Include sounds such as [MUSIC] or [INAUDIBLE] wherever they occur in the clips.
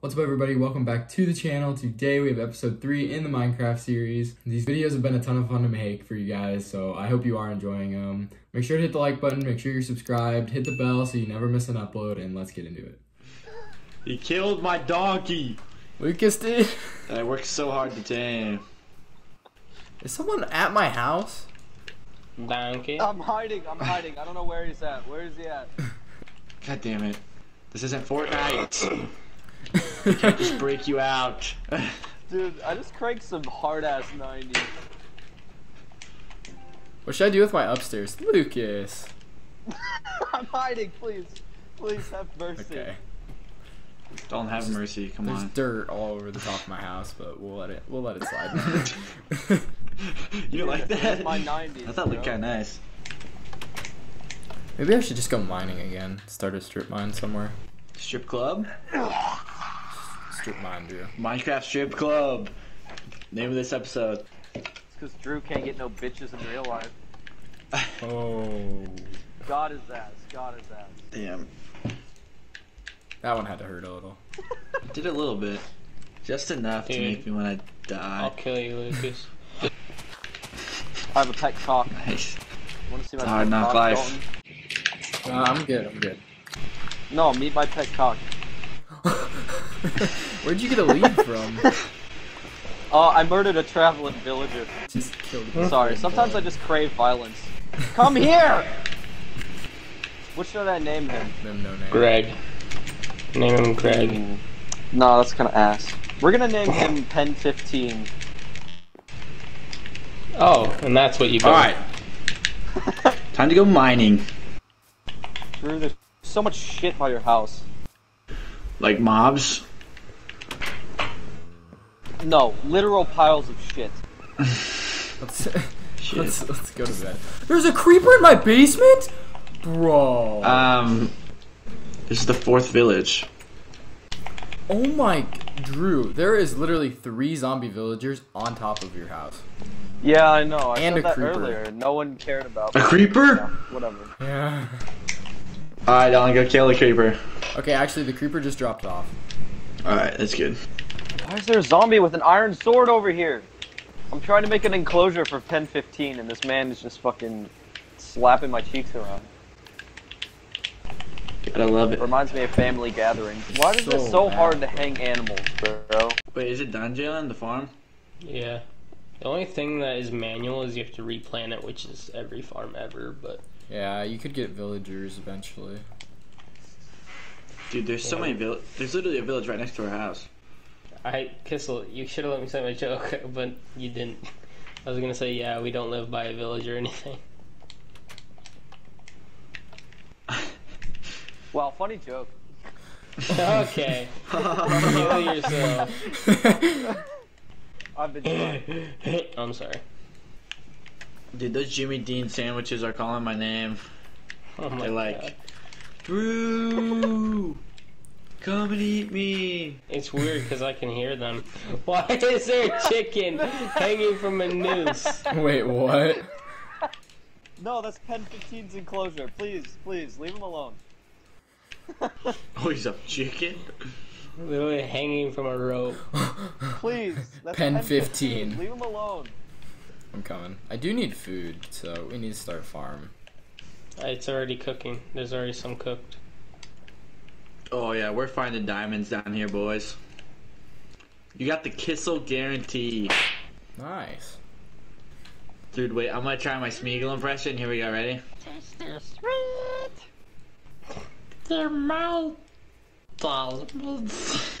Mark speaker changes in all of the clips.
Speaker 1: What's up everybody, welcome back to the channel. Today we have episode 3 in the Minecraft series. These videos have been a ton of fun to make for you guys, so I hope you are enjoying them. Make sure to hit the like button, make sure you're subscribed, hit the bell so you never miss an upload, and let's get into it.
Speaker 2: He killed my donkey.
Speaker 1: Lucas did?
Speaker 2: I worked so hard to tame.
Speaker 1: Is someone at my house?
Speaker 3: Donkey.
Speaker 4: I'm hiding. I'm hiding. I don't know where he's at. Where is he at?
Speaker 2: God damn it. This isn't Fortnite. [CLEARS THROAT] I can't just break you out. [LAUGHS]
Speaker 4: Dude, I just cranked some hard ass 90.
Speaker 1: What should I do with my upstairs? Lucas. [LAUGHS]
Speaker 4: I'm hiding. Please, please have mercy.
Speaker 1: Okay.
Speaker 2: Don't have mercy, come
Speaker 1: There's
Speaker 2: on.
Speaker 1: dirt all over the top of my house, but we'll let it we'll let it slide. [LAUGHS]
Speaker 2: you don't like that?
Speaker 4: My 90s.
Speaker 2: I thought it looked kinda nice.
Speaker 1: Maybe I should just go mining again. Start a strip mine somewhere.
Speaker 2: Strip club?
Speaker 1: Strip mine, Drew.
Speaker 2: Minecraft strip club. Name of this episode.
Speaker 4: It's because Drew can't get no bitches in real life.
Speaker 1: Oh. [LAUGHS]
Speaker 4: God is ass. God is ass.
Speaker 2: Damn.
Speaker 1: That one had to hurt a little. [LAUGHS]
Speaker 2: Did a little bit. Just enough to make me wanna die.
Speaker 3: I'll kill you, Lucas. [LAUGHS]
Speaker 4: I have a pet cock.
Speaker 2: Nice.
Speaker 4: Want to see my
Speaker 2: It's a
Speaker 4: pet
Speaker 2: hard knock
Speaker 4: cock?
Speaker 2: life.
Speaker 1: Uh, I'm good, I'm good.
Speaker 4: No, meet my pet cock. [LAUGHS]
Speaker 1: Where'd you get a lead from?
Speaker 4: Oh, [LAUGHS] I murdered a traveling villager.
Speaker 1: just killed him.
Speaker 4: Sorry, sometimes I just crave violence. Come [LAUGHS] here! What should I name him?
Speaker 1: Them no name.
Speaker 3: Greg. Name him Greg.
Speaker 4: No, that's kind of ass. We're gonna name him Pen 15.
Speaker 3: Oh, and that's what you got.
Speaker 2: Alright. Time to go mining.
Speaker 4: Drew, there's so much shit by your house.
Speaker 2: Like mobs.
Speaker 4: No, literal piles of shit. [LAUGHS]
Speaker 1: Let's,
Speaker 2: Shit.
Speaker 1: let's, let's go to bed. There's a creeper in my basement? Bro.
Speaker 2: Um This is the fourth village.
Speaker 1: oh my. Drew, there is literally three zombie villagers on top of your house.
Speaker 4: Yeah, I know. I
Speaker 1: And
Speaker 4: said
Speaker 1: a
Speaker 4: that
Speaker 1: creeper.
Speaker 4: earlier. No one cared about.
Speaker 2: A creeper?
Speaker 4: Yeah, whatever.
Speaker 1: Yeah.
Speaker 2: Alright, I'll go kill the creeper.
Speaker 1: Okay, actually, the creeper just dropped off.
Speaker 2: Alright, that's good.
Speaker 4: Why is there a zombie with an iron sword over here? I'm trying to make an enclosure for Pen 15 and this man is just fucking slapping my cheeks around.
Speaker 2: Gotta love it.
Speaker 4: Reminds me of family gatherings. Why is
Speaker 1: So
Speaker 4: it so
Speaker 1: bad.
Speaker 4: hard to hang animals, bro?
Speaker 2: Wait, is it done, Jalen? The farm?
Speaker 3: Yeah. The only thing that is manual is you have to replant it, which is every farm ever, but
Speaker 1: Yeah, you could get villagers eventually.
Speaker 2: Dude, there's so many vill- There's literally a village right next to our house.
Speaker 3: I Kissel, you should have let me say my joke, [LAUGHS] but you didn't. I was gonna say, yeah, we don't live by a village or anything. [LAUGHS]
Speaker 4: Well, funny joke.
Speaker 3: okay. [LAUGHS] Kill yourself.
Speaker 4: I've been.
Speaker 3: I'm sorry.
Speaker 2: Dude, those Jimmy Dean sandwiches are calling my name.
Speaker 3: Oh my
Speaker 2: They're like,
Speaker 3: God.
Speaker 2: Drew, come and eat me.
Speaker 3: It's weird because I can hear them. [LAUGHS] Why is there a chicken hanging from a noose?
Speaker 1: Wait, what?
Speaker 4: No, that's Pen 15's enclosure. Please, please, leave him alone. [LAUGHS]
Speaker 2: Oh, he's a chicken?
Speaker 3: Literally hanging from a rope.
Speaker 4: Please. That's
Speaker 1: Pen 15.
Speaker 4: Leave him alone.
Speaker 1: I'm coming. I do need food, so we need to start a farm.
Speaker 3: It's already cooking. There's already some cooked.
Speaker 2: Oh, yeah, we're finding diamonds down here, boys. You got the Kissel guarantee.
Speaker 1: Nice.
Speaker 2: Dude, wait, I'm gonna try my Smeagol impression. Here we go, ready?
Speaker 3: They're my diamonds. [LAUGHS]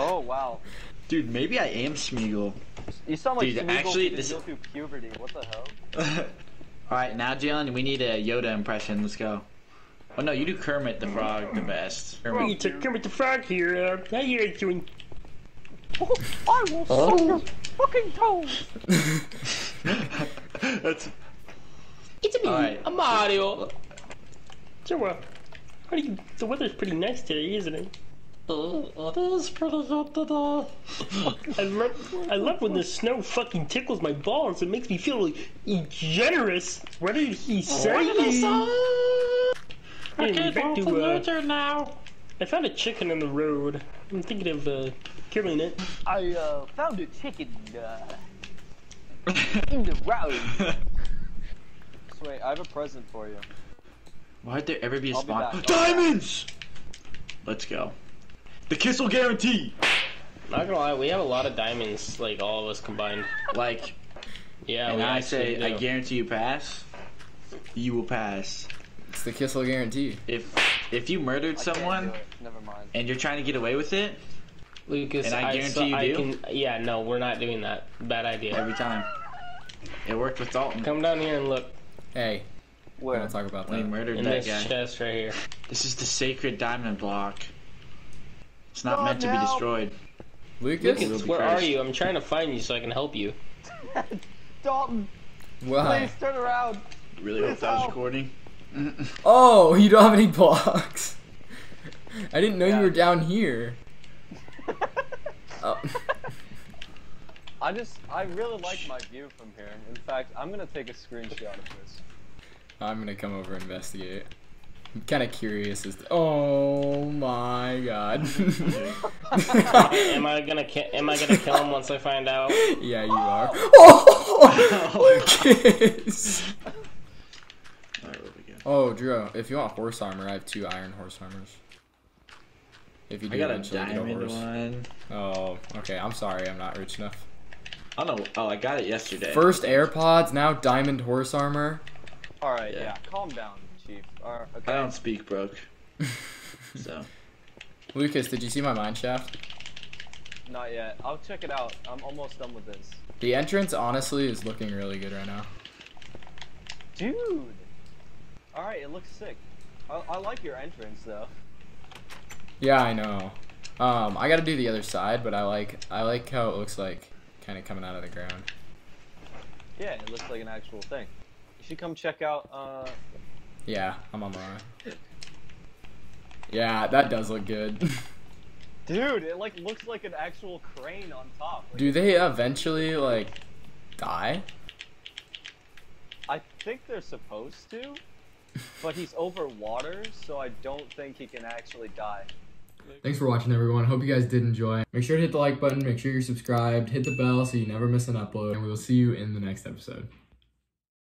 Speaker 4: Oh, wow.
Speaker 2: Dude, maybe I am Smeagol.
Speaker 4: You sound like
Speaker 2: Dude,
Speaker 4: Smeagol
Speaker 2: actually,
Speaker 4: didn't
Speaker 2: this-
Speaker 4: go through puberty. What the hell? [LAUGHS]
Speaker 2: Alright, now, Jalen, we need a Yoda impression. Let's go. Oh, no, you do Kermit the Frog the best. Kermit.
Speaker 3: a Kermit the Frog here. Uh, how you doing? [LAUGHS]
Speaker 4: I will suck your fucking toes. [LAUGHS]
Speaker 2: That's
Speaker 3: It's me.
Speaker 2: Alright.
Speaker 3: I'm Mario. So, uh, how do you, the weather's pretty nice today, isn't it? Uh, it is pretty good today. I love, I love when the snow fucking tickles my balls. It makes me feel like generous. What did he say?
Speaker 5: What did he say?
Speaker 3: Yeah,
Speaker 5: Okay,
Speaker 3: back
Speaker 5: go
Speaker 3: to,
Speaker 5: to
Speaker 3: uh,
Speaker 5: later now.
Speaker 3: I found a chicken in the road. I'm thinking of uh, killing it.
Speaker 4: I uh, found a chicken uh, [LAUGHS] in the road. Wait, I have a present for you.
Speaker 2: Why'd there ever be a
Speaker 4: I'll be
Speaker 2: spawn?
Speaker 4: be
Speaker 2: Diamonds! Let's go. The Kissel guarantee!
Speaker 3: Not gonna lie, we have a lot of diamonds, like all of us combined.
Speaker 2: Like,
Speaker 3: Yeah,
Speaker 2: and
Speaker 3: we
Speaker 2: I
Speaker 3: actually
Speaker 2: say, I guarantee you pass. You will pass.
Speaker 1: It's the Kissel guarantee.
Speaker 2: If if you murdered someone.
Speaker 4: Never mind.
Speaker 2: and you're trying to get away with it,
Speaker 3: Lucas,
Speaker 2: And I guarantee
Speaker 3: so
Speaker 2: you
Speaker 3: I
Speaker 2: do?
Speaker 3: Can, yeah, no, we're not doing that. Bad idea.
Speaker 2: every time. It worked with Dalton
Speaker 3: Come down here and look
Speaker 1: Hey, we
Speaker 4: Where?
Speaker 1: don't talk about
Speaker 2: when he
Speaker 1: that.
Speaker 2: murdered
Speaker 3: in
Speaker 2: that
Speaker 3: this
Speaker 2: guy.
Speaker 3: chest right here.
Speaker 2: This is the sacred diamond block. It's not
Speaker 4: Oh,
Speaker 2: meant to be destroyed.
Speaker 1: Lucas?
Speaker 3: Lucas,
Speaker 2: be
Speaker 3: where are you? I'm trying to find you so I can help you. [LAUGHS]
Speaker 4: Dalton,
Speaker 1: Why?
Speaker 4: please turn around.
Speaker 2: Really hope that was recording.
Speaker 1: Oh, you don't have any blocks. I didn't know
Speaker 4: Yeah.
Speaker 1: you were down here. Oh. [LAUGHS]
Speaker 4: I just, I really like my view from here. In fact, I'm gonna take a screenshot of this.
Speaker 1: I'm gonna come over and investigate. I'm kind of curious as to. Oh my god. [LAUGHS]
Speaker 3: am I gonna ki- am I gonna kill him once I find out? [LAUGHS]
Speaker 1: yeah, you are. Oh, Lucas.
Speaker 2: Alright, where we go?
Speaker 1: Oh, Drew, if you want horse armor, I have two iron horse armors. If you do
Speaker 2: I got a
Speaker 1: eventually get a
Speaker 2: diamond
Speaker 1: horse.
Speaker 2: one.
Speaker 1: Oh, okay. I'm sorry, I'm not rich enough.
Speaker 2: Oh know. Oh, I got it yesterday.
Speaker 1: First AirPods, now diamond horse armor.
Speaker 4: All right,
Speaker 2: Yeah.
Speaker 4: yeah, calm down, Chief. All right, okay.
Speaker 2: I don't speak broke. [LAUGHS] So
Speaker 1: Lucas, did you see my mine shaft?
Speaker 4: Not yet. I'll check it out. I'm almost done with this.
Speaker 1: The entrance, honestly, is looking really good right now.
Speaker 4: Dude! Alright, it looks sick. I, I like your entrance, though.
Speaker 1: Yeah, I know. Um, I gotta do the other side, but I like I like how it looks like kind of coming out of the ground.
Speaker 4: Yeah, it looks like an actual thing. You should come check out, uh...
Speaker 1: Yeah, I'm on my. Yeah, that does look good. [LAUGHS]
Speaker 4: Dude, it like looks like an actual crane on top. Like,
Speaker 1: do they eventually like die?
Speaker 4: I think they're supposed to, but he's over water, so I don't think he can actually die.
Speaker 1: Thanks for watching, everyone. Hope you guys did enjoy. Make sure to hit the like button. Make sure you're subscribed. Hit the bell so you never miss an upload. And we will see you in the next episode.